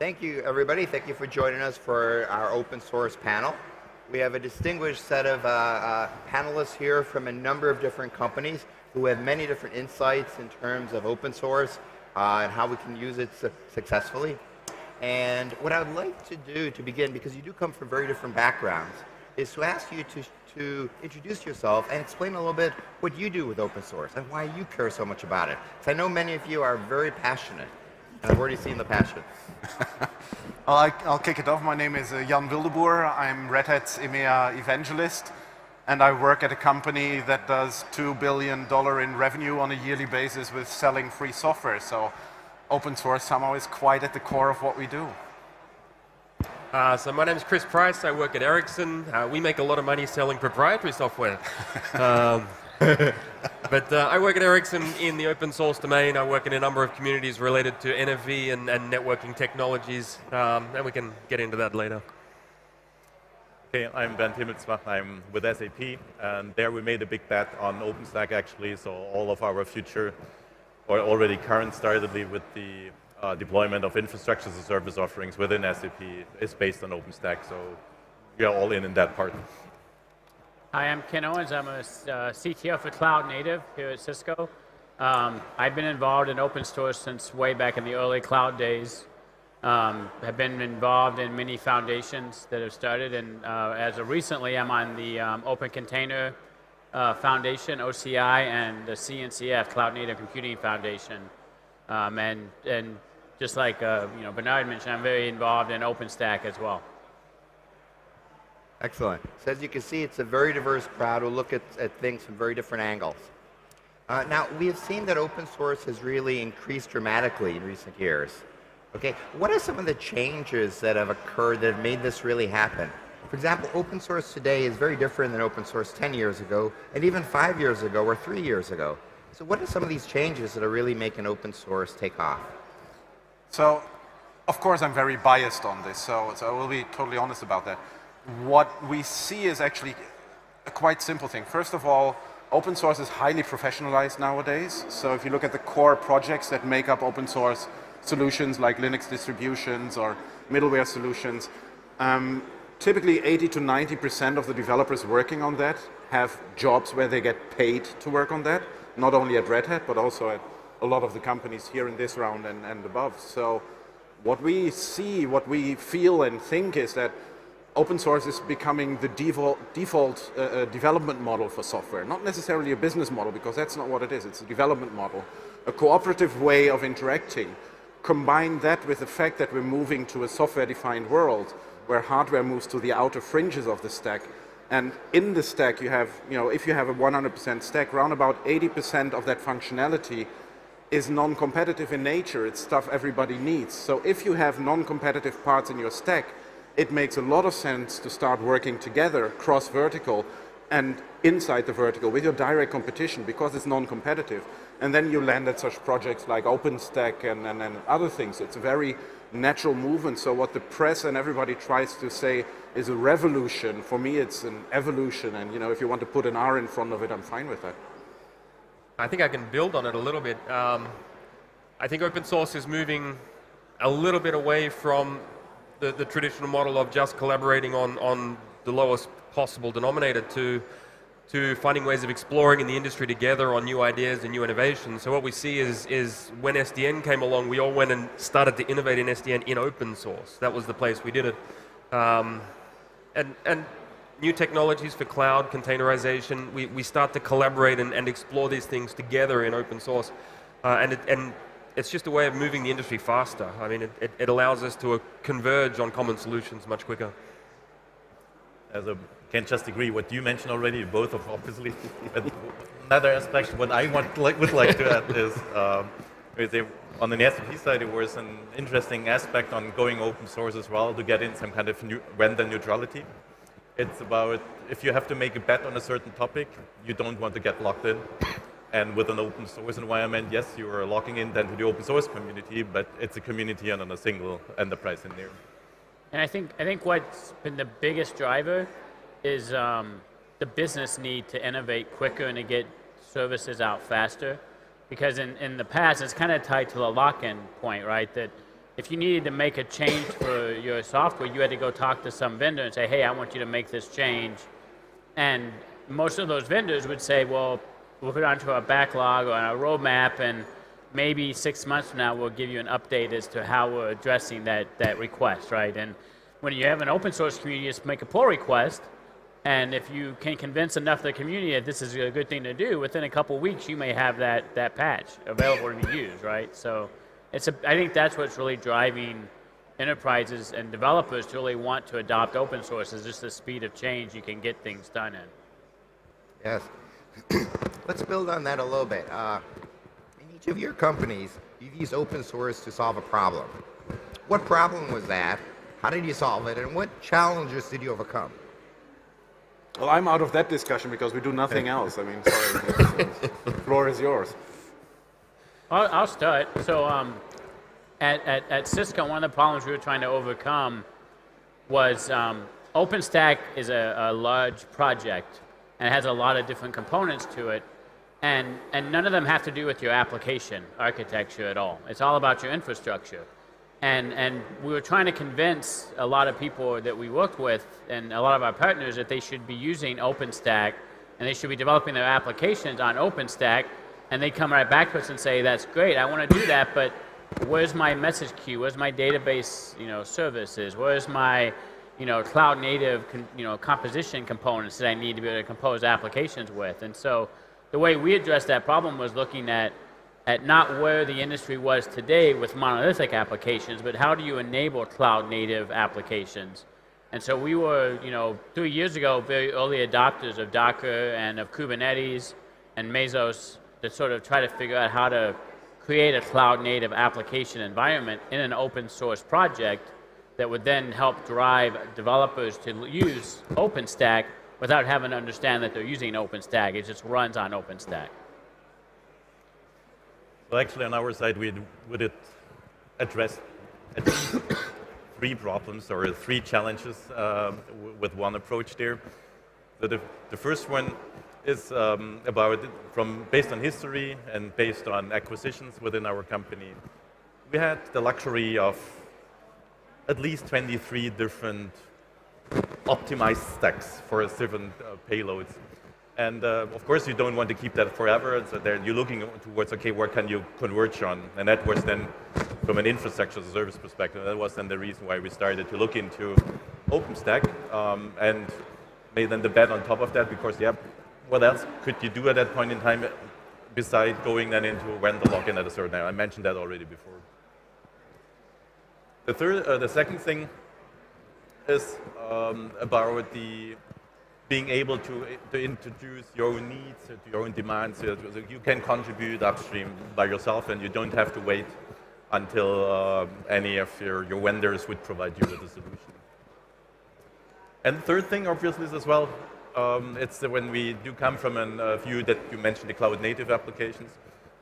Thank you, everybody. Thank you for joining us for our open source panel. We have a distinguished set of uh, uh, panelists here from a number of different companies who have many different insights in terms of open source uh, and how we can use it su successfully. And what I would like to do to begin, because you do come from very different backgrounds, is to ask you to, to introduce yourself and explain a little bit what you do with open source and why you care so much about it. Because I know many of you are very passionate, and I've already seen the passion. well, I, will kick it off. My name is uh, Jan Wildeboer. I'm Red Hat's EMEA evangelist, and I work at a company that does $2 billion in revenue on a yearly basis with selling free software. So open source somehow is quite at the core of what we do. Uh, so my name is Chris Price. I work at Ericsson. Uh, we make a lot of money selling proprietary software. um, but uh, I work at Ericsson in the open source domain. I work in a number of communities related to NFV and, and networking technologies, um, and we can get into that later. Okay, I'm Bernd Himmelsbach. I'm with SAP, and there we made a big bet on OpenStack actually. So all of our future, or already current, started with the uh, deployment of infrastructure as a service offerings within SAP is based on OpenStack. So we are all in in that part. Hi, I'm Ken Owens. I'm a uh, CTO for Cloud Native here at Cisco. Um, I've been involved in open source since way back in the early cloud days. Um, have been involved in many foundations that have started, and uh, as of recently, I'm on the um, Open Container uh, Foundation, OCI, and the CNCF, Cloud Native Computing Foundation. Um, and, and just like uh, you know, Bernard mentioned, I'm very involved in OpenStack as well. Excellent. So as you can see, it's a very diverse crowd who look at, at things from very different angles. Uh, now, we have seen that open source has really increased dramatically in recent years. Okay, what are some of the changes that have occurred that have made this really happen? For example, open source today is very different than open source 10 years ago, and even five years ago or three years ago. So what are some of these changes that are really making open source take off? So, of course, I'm very biased on this, so, so I will be totally honest about that what we see is actually a quite simple thing. First of all, open source is highly professionalized nowadays. So if you look at the core projects that make up open source solutions like Linux distributions or middleware solutions, um, typically 80 to 90% of the developers working on that have jobs where they get paid to work on that, not only at Red Hat, but also at a lot of the companies here in this round and, and above. So what we see, what we feel and think is that open source is becoming the default, default uh, uh, development model for software. Not necessarily a business model, because that's not what it is. It's a development model, a cooperative way of interacting. Combine that with the fact that we're moving to a software-defined world where hardware moves to the outer fringes of the stack. And in the stack, you have, you know, if you have a 100% stack, around about 80% of that functionality is non-competitive in nature. It's stuff everybody needs. So if you have non-competitive parts in your stack, it makes a lot of sense to start working together cross-vertical and inside the vertical with your direct competition because it's non-competitive. And then you land at such projects like OpenStack and, and, and other things. It's a very natural movement. So what the press and everybody tries to say is a revolution. For me, it's an evolution. And you know, if you want to put an R in front of it, I'm fine with that. I think I can build on it a little bit. Um, I think open source is moving a little bit away from the, the traditional model of just collaborating on, on the lowest possible denominator to, to finding ways of exploring in the industry together on new ideas and new innovations. So what we see is, is when SDN came along, we all went and started to innovate in SDN in open source. That was the place we did it. Um, and, and new technologies for cloud, containerization, we, we start to collaborate and, and explore these things together in open source. Uh, and, it, and it's just a way of moving the industry faster. I mean, it, it, it allows us to uh, converge on common solutions much quicker. As a can just agree what you mentioned already, both of obviously. another aspect, what I want, like, would like to add is, um, is on the SAP side, there was an interesting aspect on going open source as well to get in some kind of new vendor neutrality. It's about if you have to make a bet on a certain topic, you don't want to get locked in. And with an open source environment, yes, you are locking in then to the open source community, but it's a community and on a single enterprise in there. And I think, I think what's been the biggest driver is um, the business need to innovate quicker and to get services out faster. Because in, in the past, it's kind of tied to the lock-in point, right? That if you needed to make a change for your software, you had to go talk to some vendor and say, hey, I want you to make this change. And most of those vendors would say, well, we'll put it onto a backlog or a roadmap, and maybe six months from now we'll give you an update as to how we're addressing that, that request, right? And when you have an open source community, just make a pull request, and if you can convince enough of the community that this is a good thing to do, within a couple weeks you may have that, that patch available to be used, right? So it's a, I think that's what's really driving enterprises and developers to really want to adopt open source is just the speed of change you can get things done in. Yes. Let's build on that a little bit. Uh, in each of your companies, you've used open source to solve a problem. What problem was that? How did you solve it? And what challenges did you overcome? Well, I'm out of that discussion because we do nothing else. I mean, sorry. the floor is yours. I'll, I'll start. So, um, at, at, at Cisco, one of the problems we were trying to overcome was um, OpenStack is a, a large project and it has a lot of different components to it. And, and none of them have to do with your application architecture at all. It's all about your infrastructure. And, and we were trying to convince a lot of people that we worked with and a lot of our partners that they should be using OpenStack and they should be developing their applications on OpenStack. And they come right back to us and say, that's great, I want to do that, but where's my message queue? Where's my database you know, services? Where's my you know, cloud native you know, composition components that I need to be able to compose applications with? And so the way we addressed that problem was looking at at not where the industry was today with monolithic applications, but how do you enable cloud native applications? And so we were, you know, three years ago, very early adopters of Docker and of Kubernetes and Mesos to sort of try to figure out how to create a cloud native application environment in an open source project that would then help drive developers to use OpenStack without having to understand that they're using OpenStack. It just runs on OpenStack. Well, actually, on our side, we would it address three problems or three challenges um, with one approach there. The, the first one is um, about from based on history and based on acquisitions within our company. We had the luxury of at least 23 different optimized stacks for different uh, payloads. And uh, of course, you don't want to keep that forever. So there you're looking towards, okay, where can you converge on? And that was then, from an infrastructure service perspective, that was then the reason why we started to look into OpenStack um, and made then the bet on top of that because, yeah, what else could you do at that point in time besides going then into vendor login at a certain time? I mentioned that already before. The third, uh, the second thing is um, about the being able to, to introduce your own needs, to your own demands. So you can contribute upstream by yourself and you don't have to wait until uh, any of your, your vendors would provide you with a solution. And the third thing, obviously, is as well, um, it's when we do come from a uh, view that you mentioned the cloud native applications.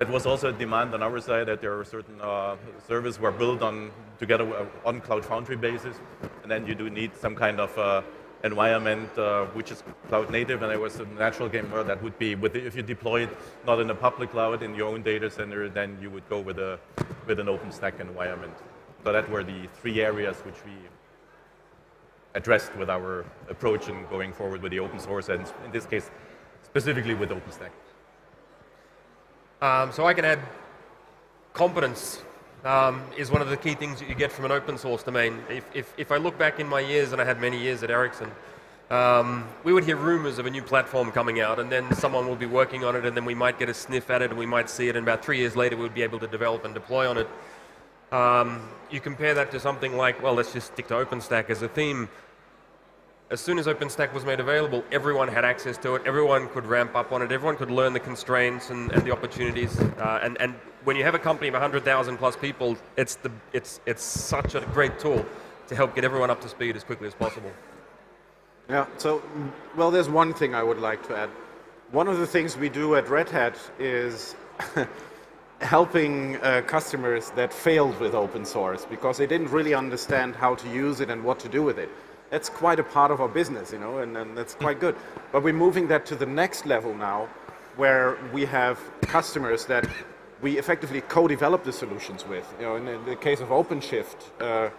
It was also a demand on our side that there are certain uh, services were built on together on Cloud Foundry basis, and then you do need some kind of uh, environment uh, which is cloud native, and it was a natural game where that would be with if you deploy it not in a public cloud in your own data center, then you would go with a with an OpenStack environment. So that were the three areas which we addressed with our approach and going forward with the open source, and in this case, specifically with OpenStack. Um, so I can add competence um, is one of the key things that you get from an open source domain. If, if, if I look back in my years, and I had many years at Ericsson, um, we would hear rumors of a new platform coming out, and then someone will be working on it, and then we might get a sniff at it, and we might see it, and about three years later, we would be able to develop and deploy on it. Um, you compare that to something like, well, let's just stick to OpenStack as a theme as soon as OpenStack was made available, everyone had access to it. Everyone could ramp up on it. Everyone could learn the constraints and, and the opportunities. Uh, and, and when you have a company of 100,000 plus people, it's, the, it's, it's such a great tool to help get everyone up to speed as quickly as possible. Yeah, so, well, there's one thing I would like to add. One of the things we do at Red Hat is helping uh, customers that failed with open source because they didn't really understand how to use it and what to do with it that's quite a part of our business, you know, and, and that's quite good. But we're moving that to the next level now, where we have customers that we effectively co-develop the solutions with. You know, in the case of OpenShift, uh,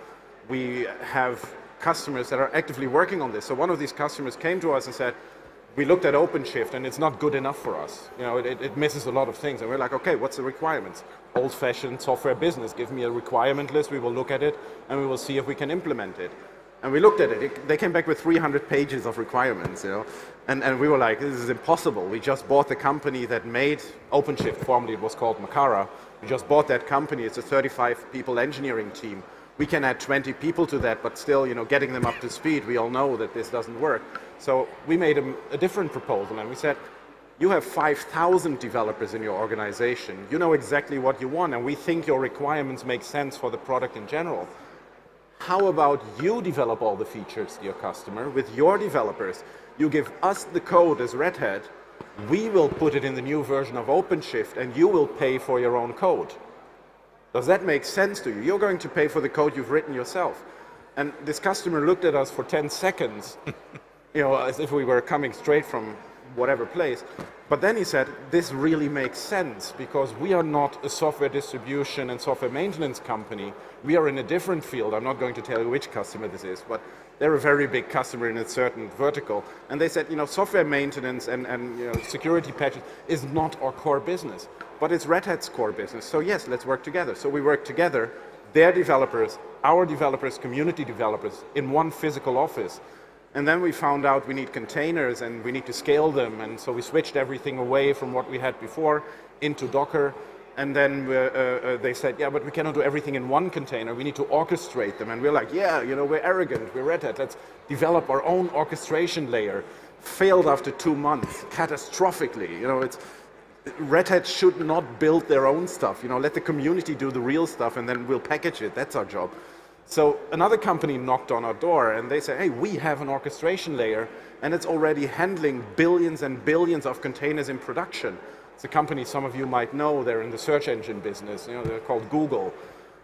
we have customers that are actively working on this. So one of these customers came to us and said, we looked at OpenShift and it's not good enough for us. You know, it, it misses a lot of things. And we're like, okay, what's the requirements? Old-fashioned software business. Give me a requirement list, we will look at it, and we will see if we can implement it. And we looked at it. it. They came back with 300 pages of requirements, you know. And, and we were like, this is impossible. We just bought the company that made OpenShift. Formerly it was called Makara. We just bought that company. It's a 35 people engineering team. We can add 20 people to that, but still, you know, getting them up to speed, we all know that this doesn't work. So we made a, a different proposal and we said, you have 5,000 developers in your organization. You know exactly what you want, and we think your requirements make sense for the product in general. How about you develop all the features to your customer with your developers? You give us the code as Red Hat, we will put it in the new version of OpenShift, and you will pay for your own code. Does that make sense to you? You're going to pay for the code you've written yourself. And this customer looked at us for 10 seconds, you know, as if we were coming straight from whatever place. But then he said, this really makes sense because we are not a software distribution and software maintenance company. We are in a different field. I'm not going to tell you which customer this is, but they're a very big customer in a certain vertical. And they said, you know, software maintenance and, and you know, security patches is not our core business, but it's Red Hat's core business. So yes, let's work together. So we work together, their developers, our developers, community developers, in one physical office. And then we found out we need containers and we need to scale them. And so we switched everything away from what we had before into Docker. And then uh, uh, they said, yeah, but we cannot do everything in one container. We need to orchestrate them. And we're like, yeah, you know, we're arrogant. We're Red Hat. Let's develop our own orchestration layer. Failed after two months, catastrophically. You know, it's Red Hat should not build their own stuff. You know, let the community do the real stuff, and then we'll package it. That's our job. So another company knocked on our door, and they said, hey, we have an orchestration layer, and it's already handling billions and billions of containers in production. It's a company some of you might know. They're in the search engine business. You know, they're called Google.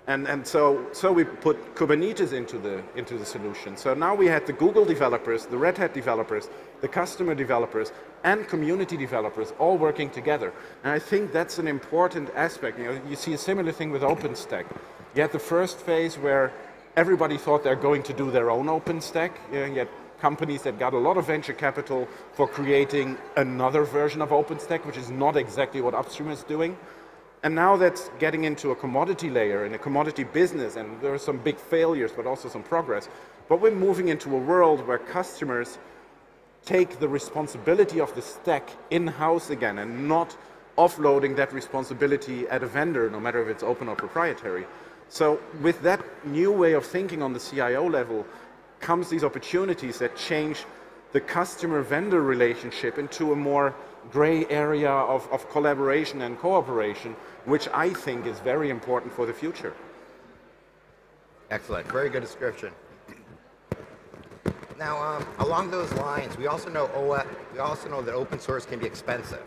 And, and so, so we put Kubernetes into the, into the solution. So now we had the Google developers, the Red Hat developers, the customer developers, and community developers all working together. And I think that's an important aspect. You, know, you see a similar thing with OpenStack. You had the first phase where everybody thought they're going to do their own OpenStack. You companies that got a lot of venture capital for creating another version of OpenStack, which is not exactly what Upstream is doing. And now that's getting into a commodity layer in a commodity business, and there are some big failures, but also some progress. But we're moving into a world where customers take the responsibility of the stack in-house again and not offloading that responsibility at a vendor, no matter if it's open or proprietary. So with that new way of thinking on the CIO level, comes these opportunities that change the customer-vendor relationship into a more gray area of, of collaboration and cooperation, which I think is very important for the future. Excellent. Very good description. Now, um, along those lines, we also know we also know that open source can be expensive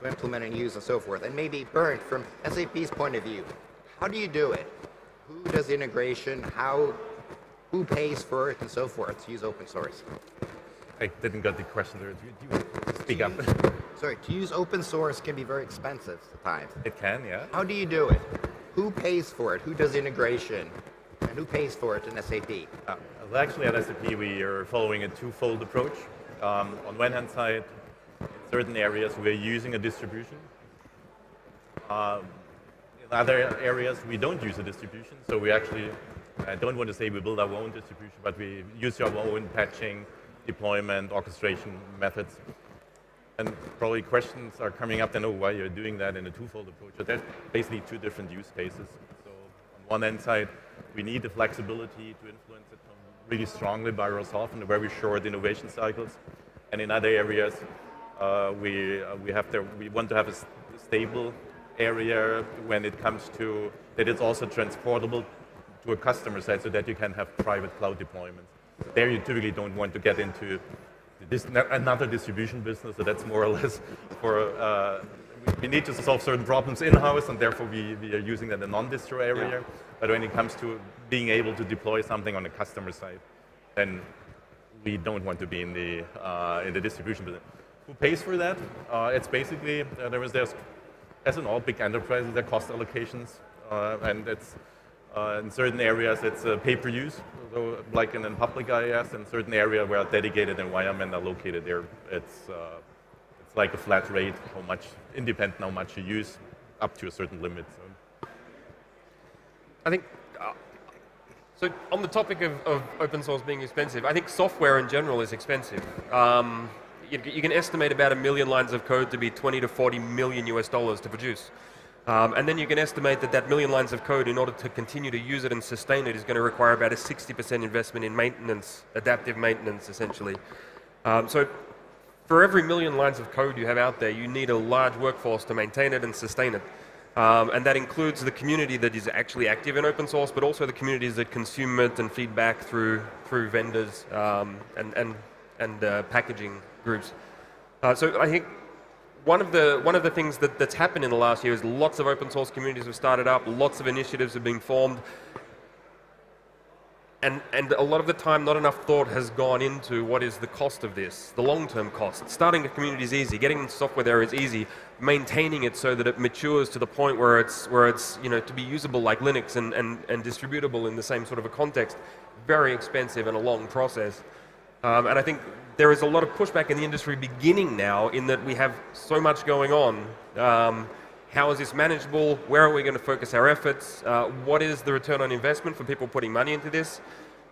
to implement and use and so forth. And maybe Bernd, from SAP's point of view, how do you do it? Who does integration? How who pays for it and so forth to use open source. I didn't get the question there. Do you, speak to up? Use, sorry, to use open source can be very expensive at times. It can, yeah. How do you do it? Who pays for it? Who does integration? And who pays for it in SAP? Uh, well, actually, at SAP, we are following a twofold approach. Um, on one hand side, in certain areas, we're using a distribution. Um, other areas, we don't use a distribution, so we actually I don't want to say we build our own distribution, but we use our own patching, deployment, orchestration methods. And probably questions are coming up then, oh, why you're doing that in a twofold approach. But there's basically two different use cases. So on one end side, we need the flexibility to influence it really strongly by ourselves in very short innovation cycles. And in other areas, uh, we, uh, we, have to, we want to have a stable area when it comes to that it's also transportable to a customer side so that you can have private cloud deployments. There you typically don't want to get into this, another distribution business, so that's more or less for, uh, we need to solve certain problems in-house and therefore we, we are using that in a non-distro area. Yeah. But when it comes to being able to deploy something on the customer side, then we don't want to be in the, uh, in the distribution business. Who pays for that? Uh, it's basically, uh, there is, there's as in all big enterprises, there are cost allocations, uh, and it's uh, in certain areas it's uh, pay per use. So, like in a public IaaS, in certain area where a dedicated environment are located there, it's uh, it's like a flat rate, how much independent how much you use, up to a certain limit. So. I think. Uh, so on the topic of, of, open source being expensive, I think software in general is expensive. Um, you, can estimate about a million lines of code to be 20 to 40 million US dollars to produce. Um, and then you can estimate that that million lines of code, in order to continue to use it and sustain it, is going to require about a 60% investment in maintenance, adaptive maintenance, essentially. Um, so for every million lines of code you have out there, you need a large workforce to maintain it and sustain it. Um, and that includes the community that is actually active in open source, but also the communities that consume it and feedback through, through vendors um, and, and, and uh, packaging groups. Uh, so I think one of the one of the things that, that's happened in the last year is lots of open source communities have started up, lots of initiatives have been formed, and and a lot of the time, not enough thought has gone into what is the cost of this, the long-term cost. Starting a community is easy, getting software there is easy, maintaining it so that it matures to the point where it's where it's you know to be usable like Linux and and, and distributable in the same sort of a context, very expensive and a long process. Um, and I think there is a lot of pushback in the industry beginning now in that we have so much going on. Um, how is this manageable? Where are we going to focus our efforts? Uh, what is the return on investment for people putting money into this?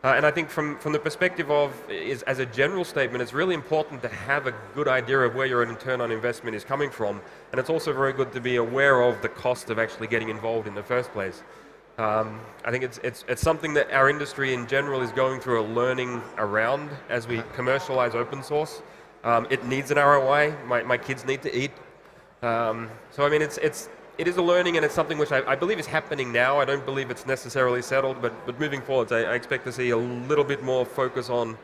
Uh, and I think from, from the perspective of, is, as a general statement, it's really important to have a good idea of where your return on investment is coming from. And it's also very good to be aware of the cost of actually getting involved in the first place. Um, I think it's, it's, it's something that our industry in general is going through a learning around as we commercialize open source. Um, it needs an ROI. My, my kids need to eat. Um, so I mean, it's, it's, it is a learning and it's something which I, I, believe is happening now. I don't believe it's necessarily settled, but, but moving forward, I, I expect to see a little bit more focus on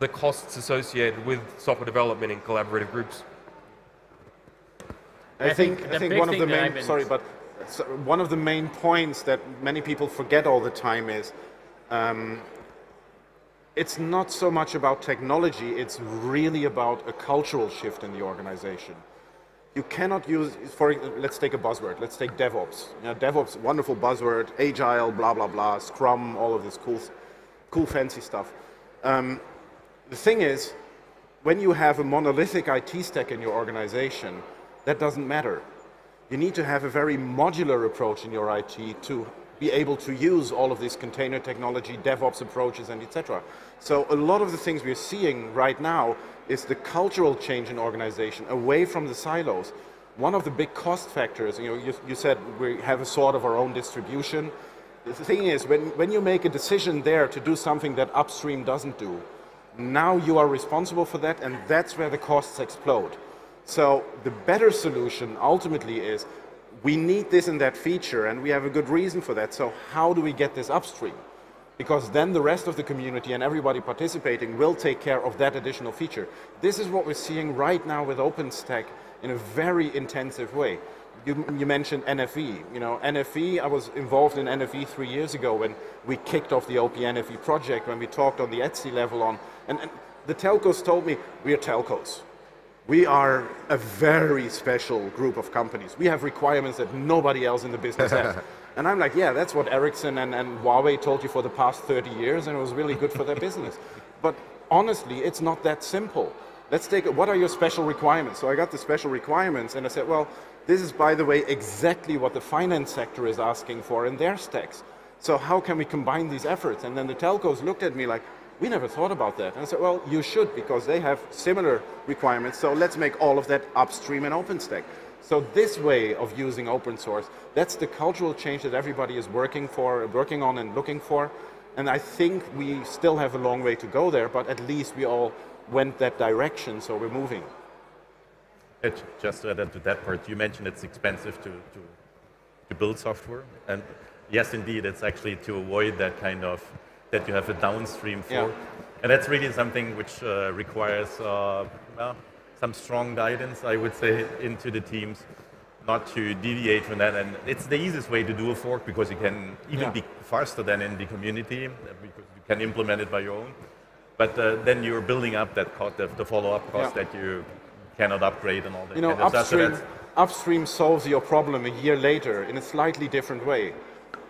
the costs associated with software development in collaborative groups. I, I think, think I think one of the main sorry, but one of the main points that many people forget all the time is um, it's not so much about technology, it's really about a cultural shift in the organization. You cannot use, for let's take a buzzword, let's take DevOps. You know, DevOps, wonderful buzzword, agile, blah, blah, blah, Scrum, all of this cool, cool fancy stuff. Um, the thing is, when you have a monolithic IT stack in your organization, that doesn't matter you need to have a very modular approach in your IT to be able to use all of this container technology, DevOps approaches, and etc. So a lot of the things we're seeing right now is the cultural change in organization away from the silos. One of the big cost factors, you know, you, you said we have a sort of our own distribution. The thing is, when, when you make a decision there to do something that upstream doesn't do, now you are responsible for that, and that's where the costs explode. So the better solution ultimately is we need this and that feature and we have a good reason for that. So how do we get this upstream? Because then the rest of the community and everybody participating will take care of that additional feature. This is what we're seeing right now with OpenStack in a very intensive way. You, you, mentioned NFV. You know, NFV, I was involved in NFV three years ago when we kicked off the OPNFV project, when we talked on the ETSI level on, and, and the telcos told me, we are telcos. We are a very special group of companies. We have requirements that nobody else in the business has. and I'm like, yeah, that's what Ericsson and, and Huawei told you for the past 30 years, and it was really good for their business. But honestly, it's not that simple. Let's take what are your special requirements? So I got the special requirements, and I said, well, this is, by the way, exactly what the finance sector is asking for in their stacks. So how can we combine these efforts? And then the telcos looked at me like, we never thought about that. And I said, well, you should because they have similar requirements. So let's make all of that upstream in OpenStack. So this way of using open source, that's the cultural change that everybody is working for, working on and looking for. And I think we still have a long way to go there, but at least we all went that direction, so we're moving. Just to add to that part, you mentioned it's expensive to, to, to build software. And yes, indeed, it's actually to avoid that kind of that you have a downstream for. Yeah. And that's really something which uh, requires uh, well, some strong guidance, I would say, into the teams, not to deviate from that. And it's the easiest way to do a fork because you can even yeah. be faster than in the community because you can implement it by your own. But uh, then you're building up that cost, the, the follow-up cost yeah. that you cannot upgrade and all that. You know, upstream, upstream solves your problem a year later in a slightly different way.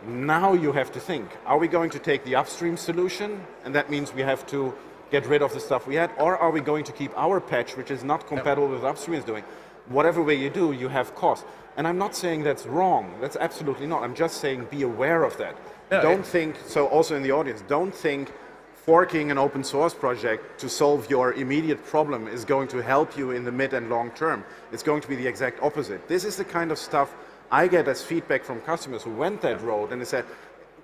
Now you have to think, are we going to take the upstream solution? And that means we have to get rid of the stuff we had, or are we going to keep our patch, which is not compatible with what upstream is doing? Whatever way you do, you have cost. And I'm not saying that's wrong. That's absolutely not. I'm just saying be aware of that. Don't think, so also in the audience, don't think forking an open source project to solve your immediate problem is going to help you in the mid and long term. It's going to be the exact opposite. This is the kind of stuff I get as feedback from customers who went that road and they said,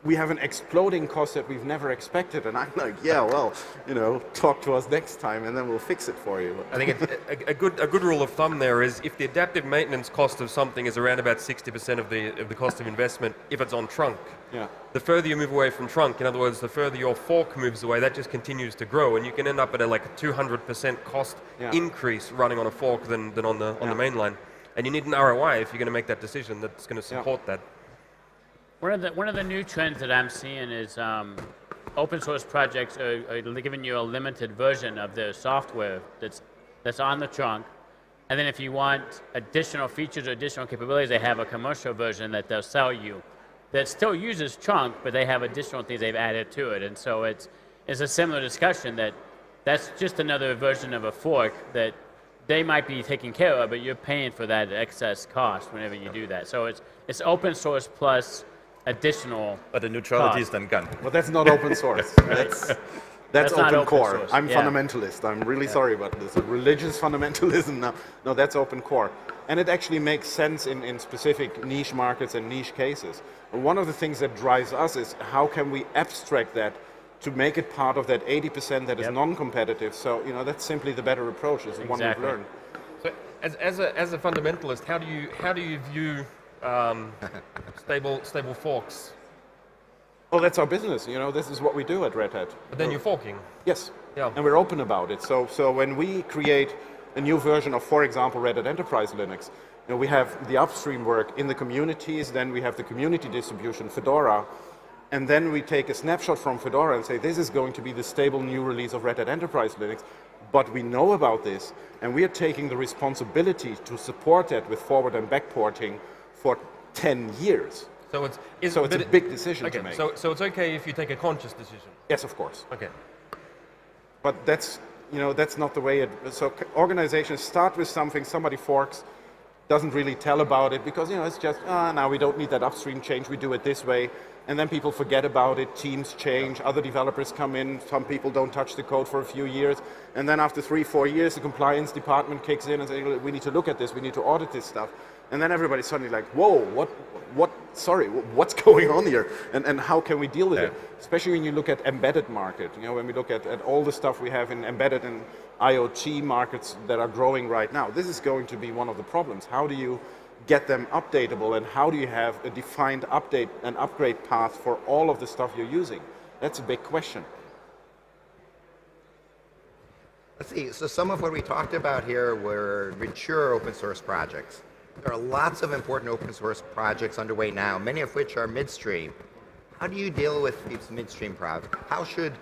we have an exploding cost that we've never expected. And I'm like, yeah, well, you know, talk to us next time and then we'll fix it for you. I think a, a, good, a good rule of thumb there is if the adaptive maintenance cost of something is around about 60% of the, of the cost of investment, if it's on trunk, yeah. the further you move away from trunk, in other words, the further your fork moves away, that just continues to grow. And you can end up at a, like a 200% cost yeah. increase running on a fork than, than on, the, on yeah. the main line. And you need an ROI if you're going to make that decision that's going to support that. One of the one of the new trends that I'm seeing is um, open source projects are, are, giving you a limited version of the software that's that's on the trunk, and then if you want additional features or additional capabilities, they have a commercial version that they'll sell you that still uses trunk, but they have additional things they've added to it, and so it's it's a similar discussion that that's just another version of a fork that they might be taken care of, but you're paying for that excess cost whenever you do that. So it's it's open source plus additional. But the neutrality is then gone. Well, that's not open source. that's, that's, that's open, open, core. Source. I'm yeah. fundamentalist. I'm really yeah. sorry about this. Religious fundamentalism. No, no, that's open core. And it actually makes sense in, in specific niche markets and niche cases. one of the things that drives us is how can we abstract that to make it part of that 80% that is yep. non-competitive. So, you know, that's simply the better approach, is the exactly. one we've learned. So as, as, a, as a fundamentalist, how do you, how do you view um, stable, stable forks. Well, that's our business. You know, this is what we do at Red Hat. But then you're forking. Yes. Yeah. And we're open about it. So, so when we create a new version of, for example, Red Hat Enterprise Linux, you know, we have the upstream work in the communities, then we have the community distribution, Fedora, and then we take a snapshot from Fedora and say, this is going to be the stable new release of Red Hat Enterprise Linux, but we know about this, and we are taking the responsibility to support that with forward and backporting for 10 years. So it's, is, so it's a big decision okay, to make. So, so it's okay if you take a conscious decision? Yes, of course. Okay. But that's, you know, that's not the way it, so organizations start with something, somebody forks, doesn't really tell about it because, you know, it's just, ah, oh, now we don't need that upstream change, we do it this way. And then people forget about it, teams change, other developers come in, some people don't touch the code for a few years. And then after three, four years, the compliance department kicks in and says, we need to look at this, we need to audit this stuff. And then everybody's suddenly like, whoa, what, what, sorry, what's going on here? And, and how can we deal with yeah. it? Especially when you look at embedded market, you know, when we look at, at all the stuff we have in embedded and IoT markets that are growing right now, this is going to be one of the problems. How do you get them updatable and how do you have a defined update and upgrade path for all of the stuff you're using? That's a big question. Let's see, so some of what we talked about here were mature open source projects. There are lots of important open source projects underway now, many of which are midstream. How do you deal with these midstream projects? How should,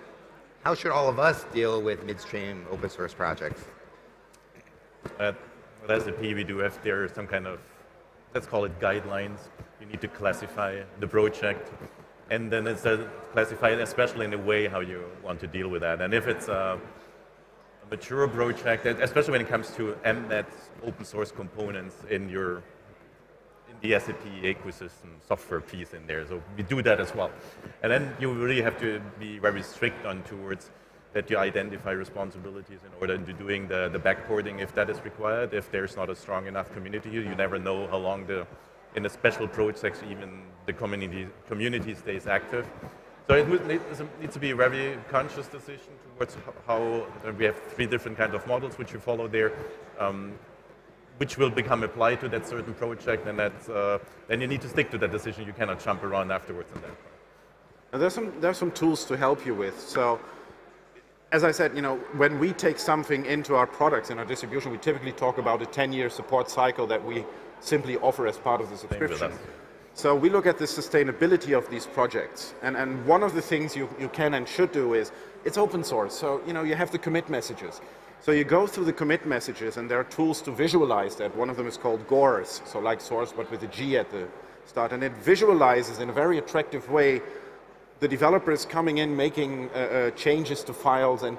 how should all of us deal with midstream open source projects? At, at SAP, we do have there some kind of, let's call it guidelines. You need to classify the project, and then it's uh, classified especially in a way how you want to deal with that. And if it's a, a mature project, especially when it comes to MNET open source components in your in the SAP ecosystem software piece in there. So we do that as well. And then you really have to be very strict on towards that you identify responsibilities in order to doing the, the backporting if that is required. If there's not a strong enough community, here, you never know how long the, in a special project, even the community, community stays active. So it needs to be a very conscious decision towards how, we have three different kinds of models which you follow there. Um, which will become applied to that certain project, and that's, uh, then you need to stick to that decision. You cannot jump around afterwards in that. There's some there's some tools to help you with. So, as I said, you know, when we take something into our products in our distribution, we typically talk about a 10-year support cycle that we simply offer as part of the subscription. So we look at the sustainability of these projects, and and one of the things you you can and should do is it's open source. So you know you have the commit messages So you go through the commit messages, and there are tools to visualize that. One of them is called Gource, so like source, but with a G at the start. And it visualizes in a very attractive way the developers coming in, making uh, uh, changes to files, and,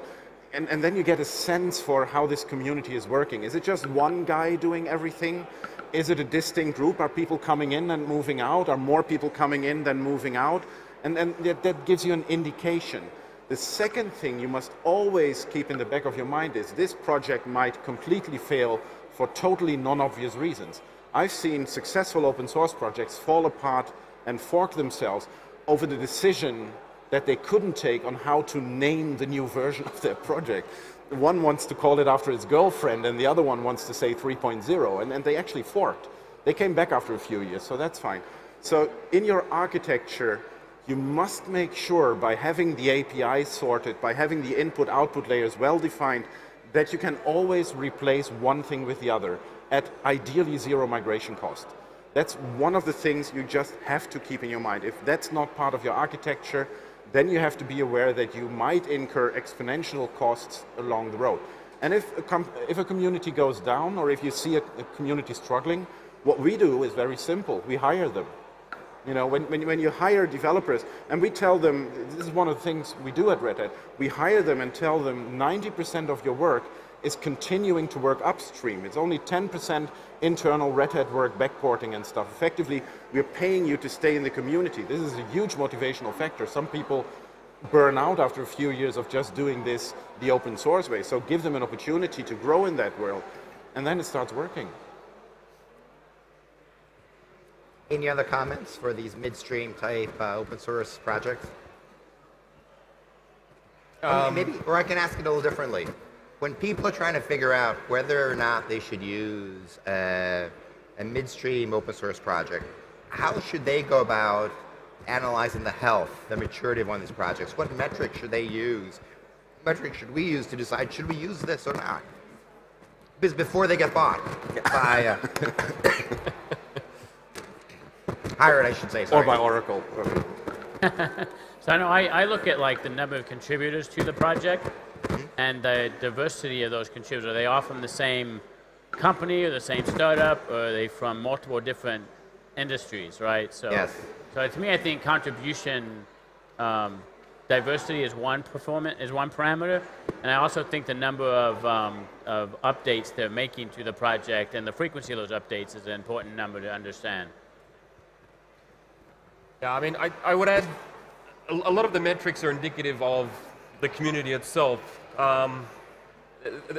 and, and then you get a sense for how this community is working. Is it just one guy doing everything? Is it a distinct group? Are people coming in and moving out? Are more people coming in than moving out? And, and that, that gives you an indication. The second thing you must always keep in the back of your mind is this project might completely fail for totally non-obvious reasons. I've seen successful open source projects fall apart and fork themselves over the decision that they couldn't take on how to name the new version of their project. One wants to call it after his girlfriend, and the other one wants to say 3.0, and, and they actually forked. They came back after a few years, so that's fine. So in your architecture, you must make sure by having the API sorted, by having the input-output layers well defined, that you can always replace one thing with the other at ideally zero migration cost. That's one of the things you just have to keep in your mind. If that's not part of your architecture, then you have to be aware that you might incur exponential costs along the road. And if a, if a community goes down or if you see a, a, community struggling, what we do is very simple. We hire them. You know, when, when, when you hire developers, and we tell them, this is one of the things we do at Red Hat, we hire them and tell them 90% of your work is continuing to work upstream. It's only 10% internal Red Hat work, backporting and stuff. Effectively, we're paying you to stay in the community. This is a huge motivational factor. Some people burn out after a few years of just doing this the open source way. So give them an opportunity to grow in that world, and then it starts working. Any other comments for these midstream type uh, open source projects? Um, maybe, or I can ask it a little differently when people are trying to figure out whether or not they should use a, a midstream open source project, how should they go about analyzing the health, the maturity of one of these projects? What metrics should they use? What metrics should we use to decide should we use this or not? Because before they get bought by uh, hired, I should say, sorry. or by Oracle. so I know I, I look at like the number of contributors to the project and the diversity of those contributors. Are they all from the same company or the same startup, or are they from multiple different industries, right? So, yes. so to me, I think contribution um, diversity is one performance is one parameter, and I also think the number of um, of updates they're making to the project and the frequency of those updates is an important number to understand. Yeah, I mean, I, I would add a, a lot of the metrics are indicative of the community itself. Um,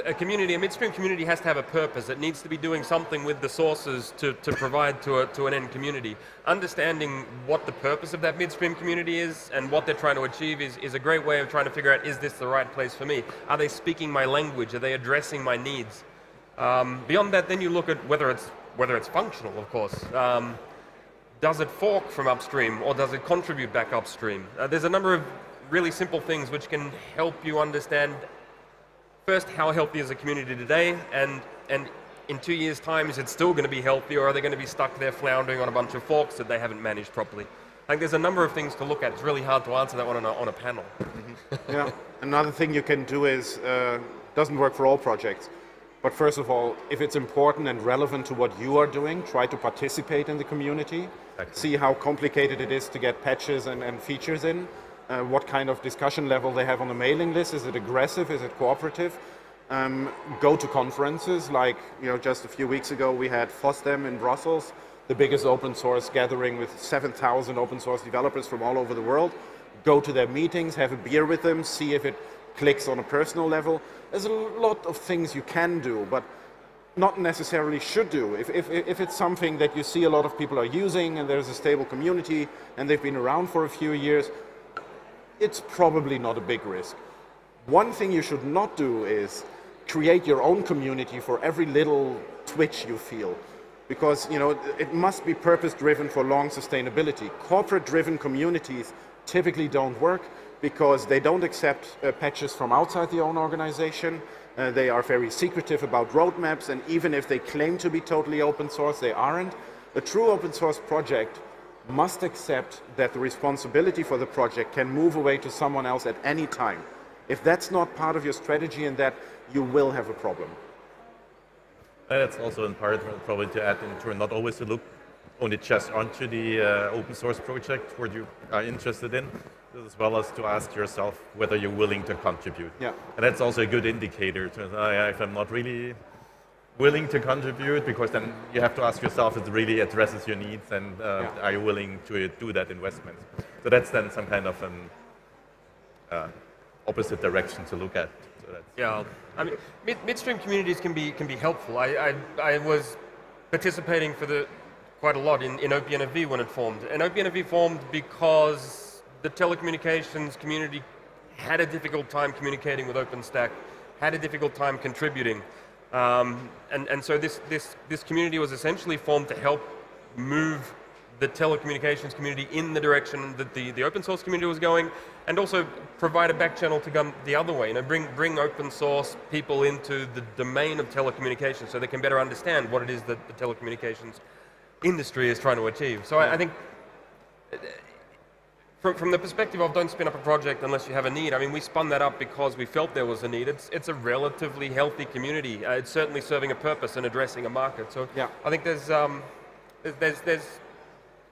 a community, a midstream community has to have a purpose. It needs to be doing something with the sources to, to provide to, a, to an end community. Understanding what the purpose of that midstream community is and what they're trying to achieve is, is a great way of trying to figure out, is this the right place for me? Are they speaking my language? Are they addressing my needs? Um, beyond that, then you look at whether it's, whether it's functional, of course. Um, does it fork from upstream or does it contribute back upstream? Uh, there's a number of really simple things which can help you understand first how healthy is the community today and and in two years time is it still going to be healthy or are they going to be stuck there floundering on a bunch of forks that they haven't managed properly I think there's a number of things to look at. It's really hard to answer that one on a, on a panel. Mm-hmm. yeah. Another thing you can do is, uh, doesn't work for all projects, but first of all, if it's important and relevant to what you are doing, try to participate in the community. Exactly. See how complicated it is to get patches and, and features in uh, what kind of discussion level they have on the mailing list. Is it aggressive? Is it cooperative? Um, go to conferences like you know just a few weeks ago we had FOSDEM in Brussels, the biggest open source gathering with 7,000 open source developers from all over the world. Go to their meetings, have a beer with them, see if it clicks on a personal level. There's a lot of things you can do, but not necessarily should do. If, if, if it's something that you see a lot of people are using and there's a stable community and they've been around for a few years, it's probably not a big risk. One thing you should not do is create your own community for every little twitch you feel. Because you know it must be purpose driven for long sustainability. Corporate driven communities typically don't work because they don't accept uh, patches from outside the own organization. Uh, they are very secretive about roadmaps and even if they claim to be totally open source they aren't. A true open source project must accept that the responsibility for the project can move away to someone else at any time. If that's not part of your strategy and that, you will have a problem. And that's also in part probably to add in turn, not always to look only just onto the uh, open source project what you are interested in, as well as to ask yourself whether you're willing to contribute. Yeah. And that's also a good indicator to uh, if I'm not really willing to contribute, because then you have to ask yourself if it really addresses your needs and uh, yeah. are you willing to do that investment. So that's then some kind of an uh, opposite direction to look at. So yeah, I mean, mid- midstream communities can be can be helpful. I, I, I was participating for the quite a lot in, in OPNFV when it formed. And OPNFV formed because the telecommunications community had a difficult time communicating with OpenStack, had a difficult time contributing. Um, and, and so this, this, this community was essentially formed to help move the telecommunications community in the direction that the, the open source community was going, and also provide a back channel to come the other way. You know, bring, bring open source people into the domain of telecommunications so they can better understand what it is that the telecommunications industry is trying to achieve. So I, I think from, from the perspective of don't spin up a project unless you have a need, I mean, we spun that up because we felt there was a need. It's, it's a relatively healthy community. Uh, it's certainly serving a purpose and addressing a market. So yeah. I think there's, um, there's, there's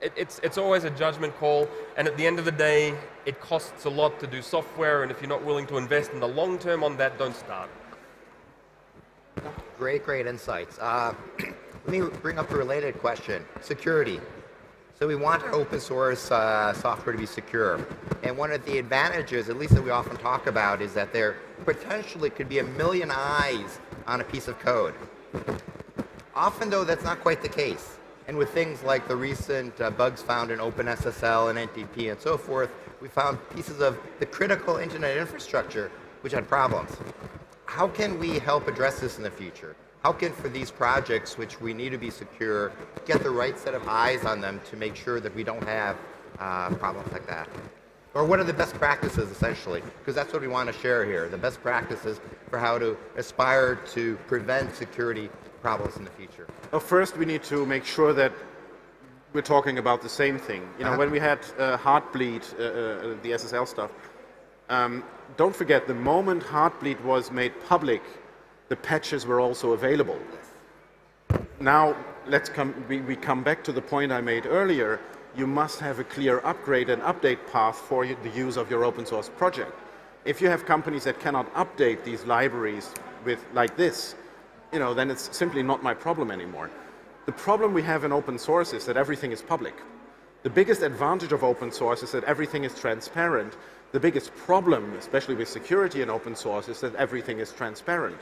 it, it's, it's always a judgment call. And at the end of the day, it costs a lot to do software. And if you're not willing to invest in the long term on that, don't start. Great, great insights. Uh, let me bring up a related question. Security. So we want open source uh, software to be secure. And one of the advantages, at least that we often talk about, is that there potentially could be a million eyes on a piece of code. Often, though, that's not quite the case. And with things like the recent uh, bugs found in OpenSSL and NTP and so forth, we found pieces of the critical internet infrastructure which had problems. How can we help address this in the future? How can for these projects, which we need to be secure, get the right set of eyes on them to make sure that we don't have uh, problems like that? Or what are the best practices, essentially? Because that's what we want to share here, the best practices for how to aspire to prevent security problems in the future. Well, first, we need to make sure that we're talking about the same thing. You know, uh-huh. when we had uh, Heartbleed, uh, uh, the SSL stuff, um, don't forget, the moment Heartbleed was made public, the patches were also available. Now, let's come, we, we come back to the point I made earlier. You must have a clear upgrade and update path for the use of your open source project. If you have companies that cannot update these libraries with like this, you know, then it's simply not my problem anymore. The problem we have in open source is that everything is public. The biggest advantage of open source is that everything is transparent. The biggest problem, especially with security in open source, is that everything is transparent.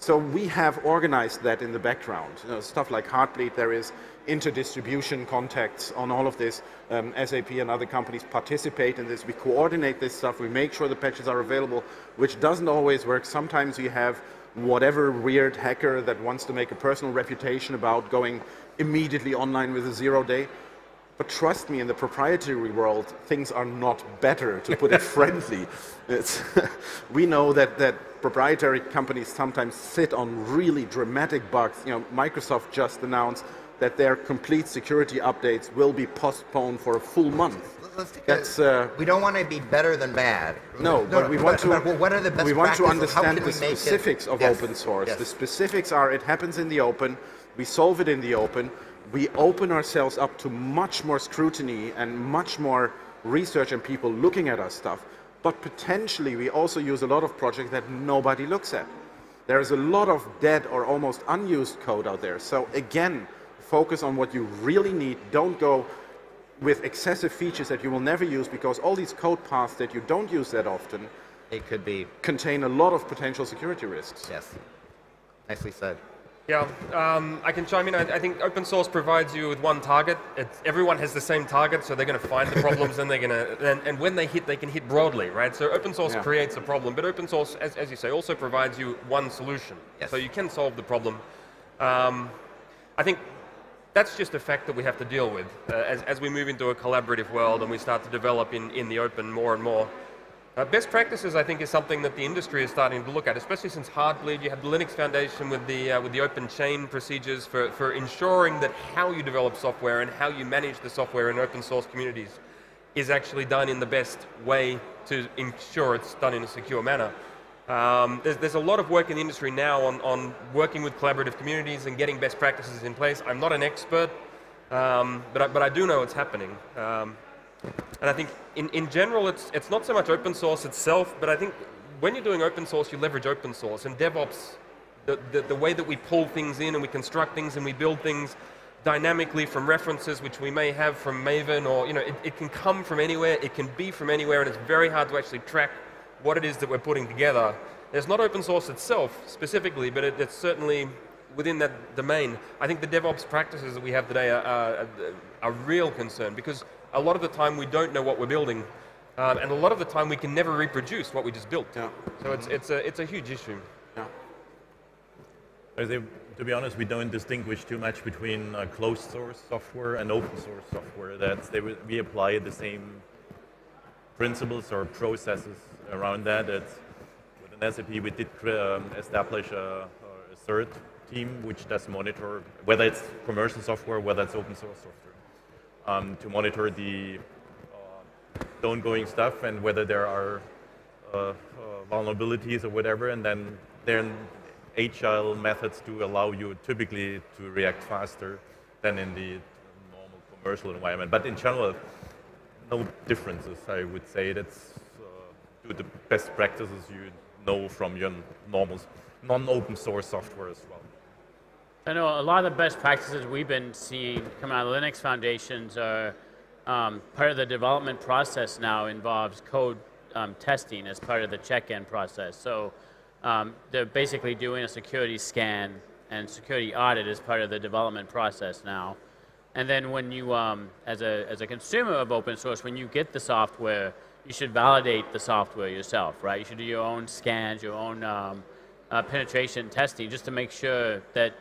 So we have organized that in the background. You know, stuff like Heartbleed, there is interdistribution contacts on all of this. Um, SAP and other companies participate in this. We coordinate this stuff. We make sure the patches are available, which doesn't always work. Sometimes you have whatever weird hacker that wants to make a personal reputation about going immediately online with a zero day. But trust me, in the proprietary world, things are not better, to put it friendly. we know that, that proprietary companies sometimes sit on really dramatic bugs. You know, Microsoft just announced that their complete security updates will be postponed for a full month. That's, uh, we don't want to be better than bad. No, no but we want to. But what are the best We want to understand the specifics of yes. open source. Yes. The specifics are: it happens in the open. We solve it in the open. We open ourselves up to much more scrutiny and much more research and people looking at our stuff but potentially we also use a lot of projects that nobody looks at. There's a lot of dead or almost unused code out there. So again, focus on what you really need. Don't go with excessive features that you will never use because all these code paths that you don't use that often it could be contain a lot of potential security risks. Yes. Nicely said. Yeah, um, I can chime in. I, I, think open source provides you with one target. It's, everyone has the same target, so they're going to find the problems and they're going to, and, and, when they hit, they can hit broadly, right? So open source yeah. creates a problem, but open source, as, as, you say, also provides you one solution. Yes. So you can solve the problem. Um, I think that's just a fact that we have to deal with uh, as, as we move into a collaborative world and we start to develop in, in the open more and more. Uh, best practices, I think, is something that the industry is starting to look at, especially since Heartbleed, you have the Linux Foundation with the, uh, with the OpenChain procedures for, for ensuring that how you develop software and how you manage the software in open source communities is actually done in the best way to ensure it's done in a secure manner. Um, there's, there's, a lot of work in the industry now on, on, working with collaborative communities and getting best practices in place. I'm not an expert, um, but, I, but I do know it's happening. Um, and I think in, in general, it's, it's not so much open source itself, but I think when you're doing open source, you leverage open source. And DevOps, the, the, the way that we pull things in and we construct things and we build things dynamically from references which we may have from Maven or, you know, it, it can come from anywhere, it can be from anywhere, and it's very hard to actually track what it is that we're putting together. It's not open source itself specifically, but it, it's certainly within that domain. I think the DevOps practices that we have today are, are, are real concern because a lot of the time we don't know what we're building. Um, and a lot of the time we can never reproduce what we just built. Yeah. So it's, it's, a, it's a huge issue. Yeah. to be honest, we don't distinguish too much between uh, closed source software and open source software. That's, they, we apply the same principles or processes around that. It's, with an SAP, we did um, establish a, a, third team which does monitor whether it's commercial software, whether it's open source software, um, to monitor the uh, ongoing stuff and whether there are uh, uh, vulnerabilities or whatever, and then then agile methods to allow you typically to react faster than in the normal commercial environment. But in general, no differences, I would say. That's do the best practices you know from your normal non-open source software as well. I know a lot of the best practices we've been seeing come out of Linux foundations are um, part of the development process now involves code um, testing as part of the check-in process. So um, they're basically doing a security scan and security audit as part of the development process now. And then when you, um, as, a, as a consumer of open source, when you get the software, you should validate the software yourself, right? You should do your own scans, your own um, uh, penetration testing, just to make sure that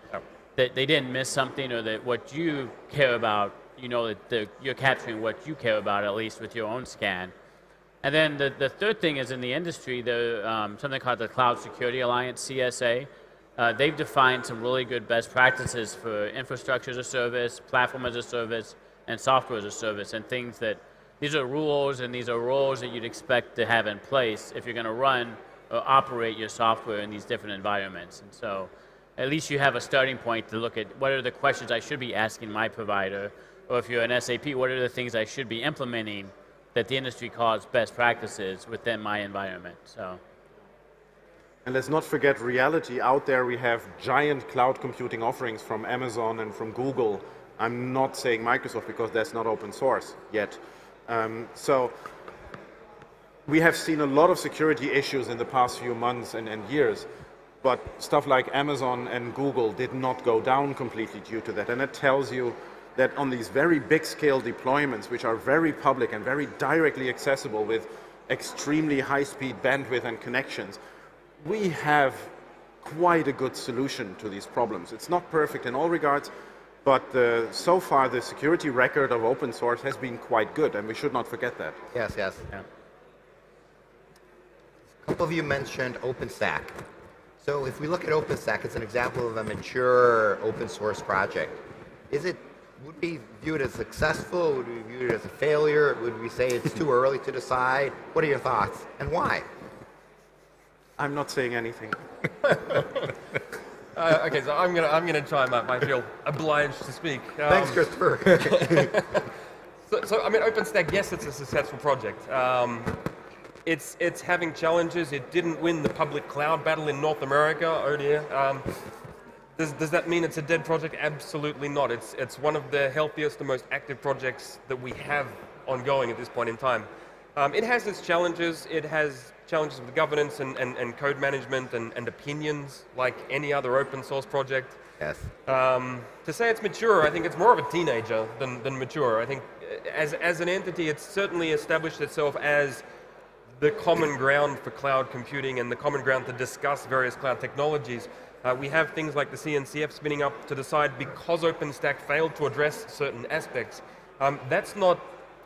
that they didn't miss something, or that what you care about, you know, that the, you're capturing what you care about at least with your own scan. And then the, the third thing is in the industry, the, um, something called the Cloud Security Alliance, CSA. Uh, they've defined some really good best practices for infrastructure as a service, platform as a service, and software as a service, and things that these are rules and these are roles that you'd expect to have in place if you're going to run or operate your software in these different environments. And so at least you have a starting point to look at what are the questions I should be asking my provider, or if you're an SAP, what are the things I should be implementing that the industry calls best practices within my environment. So. And let's not forget reality. Out there we have giant cloud computing offerings from Amazon and from Google. I'm not saying Microsoft because that's not open source yet. Um, so we have seen a lot of security issues in the past few months and, and years, but stuff like Amazon and Google did not go down completely due to that. And it tells you that on these very big scale deployments, which are very public and very directly accessible with extremely high speed bandwidth and connections, we have quite a good solution to these problems. It's not perfect in all regards, but uh, so far, the security record of open source has been quite good, and we should not forget that. Yes, yes. Yeah. A couple of you mentioned OpenStack. So if we look at OpenStack, it's an example of a mature open source project. Is it, would we view it as successful? Would we view it as a failure? Would we say it's too early to decide? What are your thoughts, and why? I'm not saying anything. Uh, okay, so I'm gonna I'm gonna chime up. I feel obliged to speak. Um, Thanks, Christopher. so, so, I mean, OpenStack, yes, it's a successful project. Um, it's it's having challenges. It didn't win the public cloud battle in North America. Oh dear. Um, does, does that mean it's a dead project? Absolutely not. It's it's one of the healthiest and most active projects that we have ongoing at this point in time. Um, it has its challenges. It has challenges with governance and, and, and code management and, and opinions like any other open source project. Yes. Um, to say it's mature, I think it's more of a teenager than, than mature. I think uh, as, as an entity, it's certainly established itself as the common ground for cloud computing and the common ground to discuss various cloud technologies. Uh, we have things like the CNCF spinning up to decide because OpenStack failed to address certain aspects. Um, that's not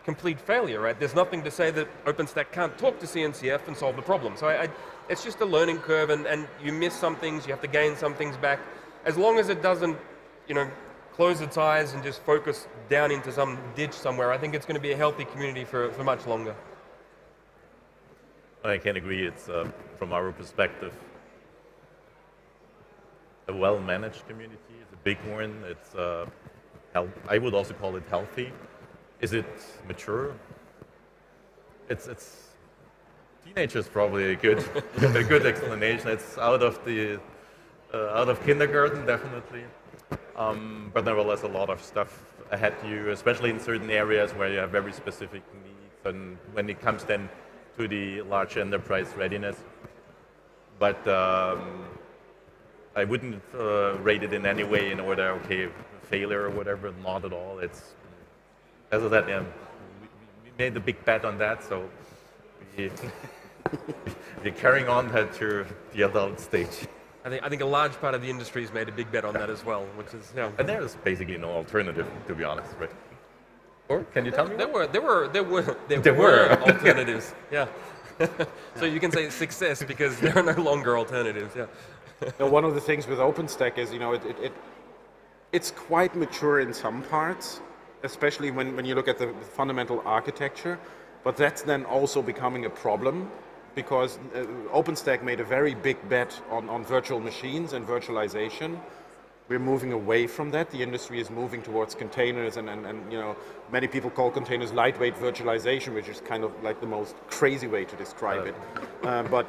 complete failure, right? There's nothing to say that OpenStack can't talk to CNCF and solve the problem. So I, I, it's just a learning curve, and, and you miss some things, you have to gain some things back. As long as it doesn't, you know, close its eyes and just focus down into some ditch somewhere. I think it's going to be a healthy community for, for much longer. I can agree. It's uh, from our perspective a well-managed community. It's a big one. It's uh, I would also call it healthy. Is it mature? It's it's teenagers probably a good a good explanation. It's out of the uh, out of kindergarten definitely, um, but nevertheless a lot of stuff ahead you, especially in certain areas where you have very specific needs, and when it comes then to the large enterprise readiness. But um, I wouldn't uh, rate it in any way in order, okay, failure or whatever. Not at all. It's as I said, yeah, we, we made a big bet on that, so we, we're carrying on that to the adult stage. I think, I think a large part of the industry has made a big bet on that as well, which is yeah. And there is basically no alternative, to be honest, right? Or can you tell there, me? There were there were there were there, there were, were alternatives. yeah. so you can say success because there are no longer alternatives. Yeah. now, one of the things with OpenStack is you know it, it, it it's quite mature in some parts, especially when, when you look at the fundamental architecture. But that's then also becoming a problem because uh, OpenStack made a very big bet on, on virtual machines and virtualization. We're moving away from that. The industry is moving towards containers, and, and, and you know many people call containers lightweight virtualization, which is kind of like the most crazy way to describe it. Uh, but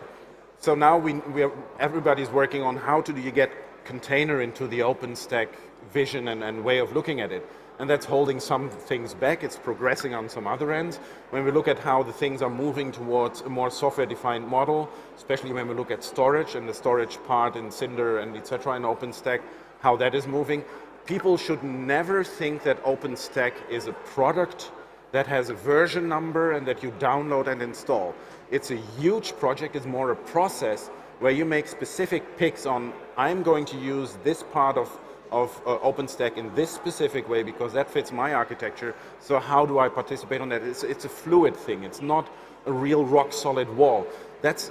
so now we, we are, everybody's working on how to do you get container into the OpenStack vision and, and way of looking at it. And that's holding some things back. It's progressing on some other ends. When we look at how the things are moving towards a more software-defined model, especially when we look at storage and the storage part in Cinder and etc. in OpenStack, how that is moving, people should never think that OpenStack is a product that has a version number and that you download and install. It's a huge project, it's more a process where you make specific picks on, I'm going to use this part of of uh, OpenStack in this specific way because that fits my architecture. So how do I participate on that? It's, it's a fluid thing. It's not a real rock solid wall. That's,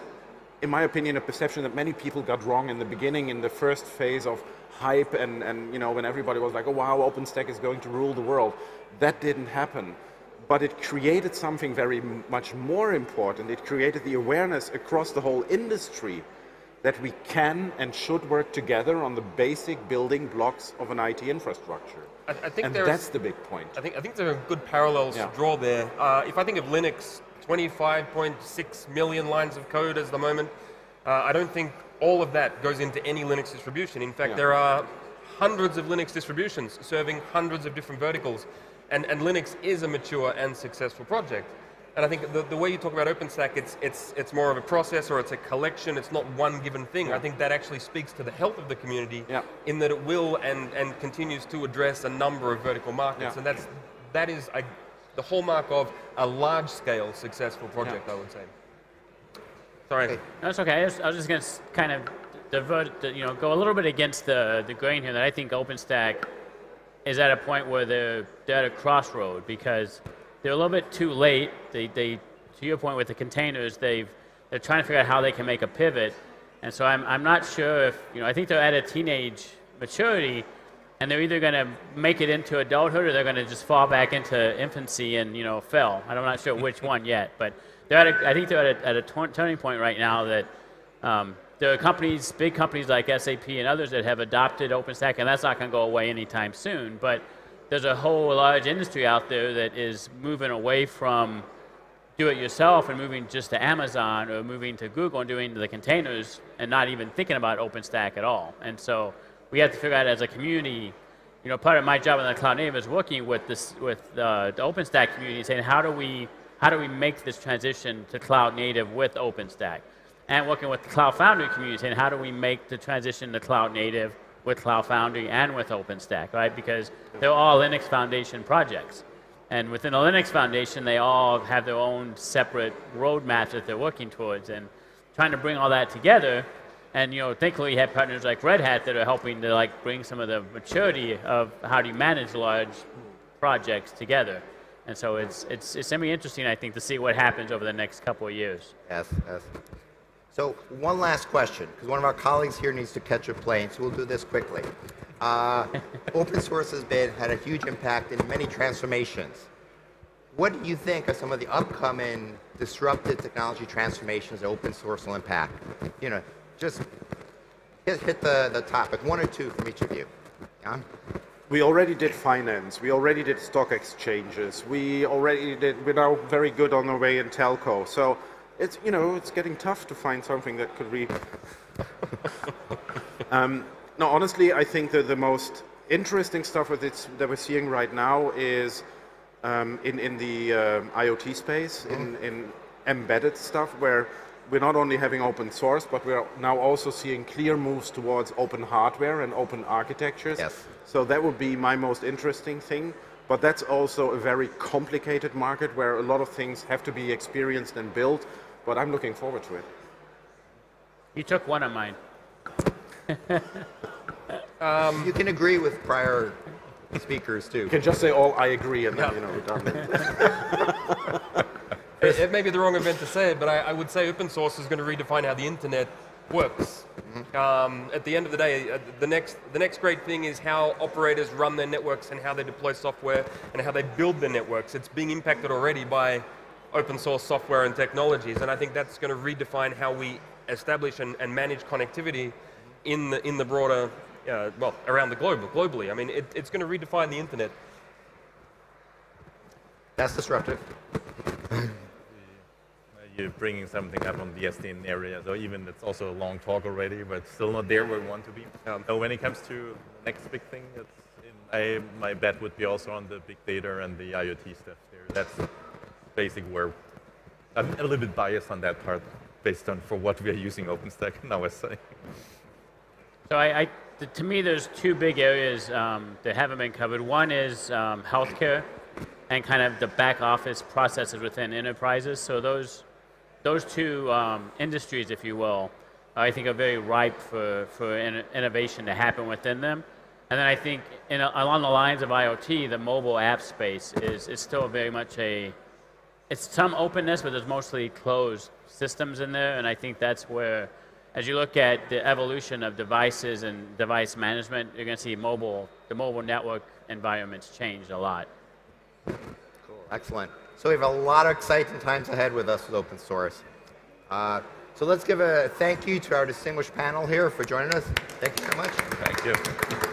in my opinion, a perception that many people got wrong in the beginning, in the first phase of hype and, and you know, when everybody was like, oh wow, OpenStack is going to rule the world. That didn't happen. But it created something very much more important. It created the awareness across the whole industry that we can and should work together on the basic building blocks of an IT infrastructure. I, I think and that's the big point. I think, I think there are good parallels yeah. to draw there. Uh, if I think of Linux, 25.6 million lines of code at the moment, uh, I don't think all of that goes into any Linux distribution. In fact, yeah. there are hundreds of Linux distributions serving hundreds of different verticals. And, and Linux is a mature and successful project. And I think the, the way you talk about OpenStack, it's, it's, it's more of a process or it's a collection, it's not one given thing. Yeah. I think that actually speaks to the health of the community yeah. in that it will and, and continues to address a number of vertical markets. And that's, that is a, the hallmark of a large scale successful project, I would say. Sorry. That's okay. I was, I was just going to kind of divert, you know, go a little bit against the, the grain here that I think OpenStack is at a point where they're, they're at a crossroad because they're a little bit too late. They, they, to your point with the containers, they've, they're trying to figure out how they can make a pivot. And so I'm, I'm not sure if, you know, I think they're at a teenage maturity and they're either going to make it into adulthood or they're going to just fall back into infancy and, you know, fail. I'm not sure which one yet, but they're at a, I think they're at a, at a turning point right now that um, there are companies, big companies like SAP and others that have adopted OpenStack, and that's not going to go away anytime soon. But there's a whole large industry out there that is moving away from do it yourself and moving just to Amazon or moving to Google and doing the containers and not even thinking about OpenStack at all. And so we have to figure out as a community, you know, part of my job in the Cloud Native is working with this with uh, the OpenStack community, saying how do we how do we make this transition to Cloud Native with OpenStack, and working with the Cloud Foundry community, saying how do we make the transition to Cloud Native with Cloud Foundry and with OpenStack, right? Because they're all Linux Foundation projects. And within the Linux Foundation, they all have their own separate roadmaps that they're working towards. And trying to bring all that together, and you know, thankfully, we have partners like Red Hat that are helping to like bring some of the maturity of how do you manage large projects together. And so it's it's it's semi interesting, I think, to see what happens over the next couple of years. Yes, yes. So one last question, because one of our colleagues here needs to catch a plane, so we'll do this quickly. Uh, open source has been had a huge impact in many transformations. What do you think are some of the upcoming disruptive technology transformations that open source will impact? You know, just hit, hit the, the topic, one or two from each of you. Yeah? We already did finance. We already did stock exchanges. We already did. We're now very good on our way in telco. So it's you know it's getting tough to find something that could be. um, no, honestly, I think that the most interesting stuff that we're seeing right now is um, in in the uh, IoT space, in, mm-hmm. in embedded stuff, where we're not only having open source, but we're now also seeing clear moves towards open hardware and open architectures. Yes. So that would be my most interesting thing. But that's also a very complicated market where a lot of things have to be experienced and built. But I'm looking forward to it. You took one of mine. um, you can agree with prior speakers too. You can just say all I agree and then you know we're done. it, it, may be the wrong event to say it, but I, I, would say open source is going to redefine how the internet works. Mm-hmm. Um, at the end of the day, uh, the next the next great thing is how operators run their networks and how they deploy software and how they build their networks. It's being impacted already by open source software and technologies, and I think that's going to redefine how we establish and, and manage connectivity in the in the broader uh, well around the globe globally. I mean, it, it's going to redefine the internet. That's disruptive you're bringing something up on the SDN area. So even it's also a long talk already, but still not there where we want to be. Um, so when it comes to the next big thing, I, my bet would be also on the big data and the IoT stuff there. That's basically where I'm a little bit biased on that part based on for what we are using OpenStack now as say. So I, I, to me, there's two big areas um, that haven't been covered. One is um, healthcare and kind of the back office processes within enterprises. So those those two um, industries, if you will, I think are very ripe for, for in innovation to happen within them. And then I think in, along the lines of IoT, the mobile app space is, is still very much a, it's some openness, but there's mostly closed systems in there. And I think that's where, as you look at the evolution of devices and device management, you're going to see mobile, the mobile network environments change a lot. Cool, excellent. So we have a lot of exciting times ahead with us with open source. Uh, so let's give a thank you to our distinguished panel here for joining us. Thank you so much. Thank you.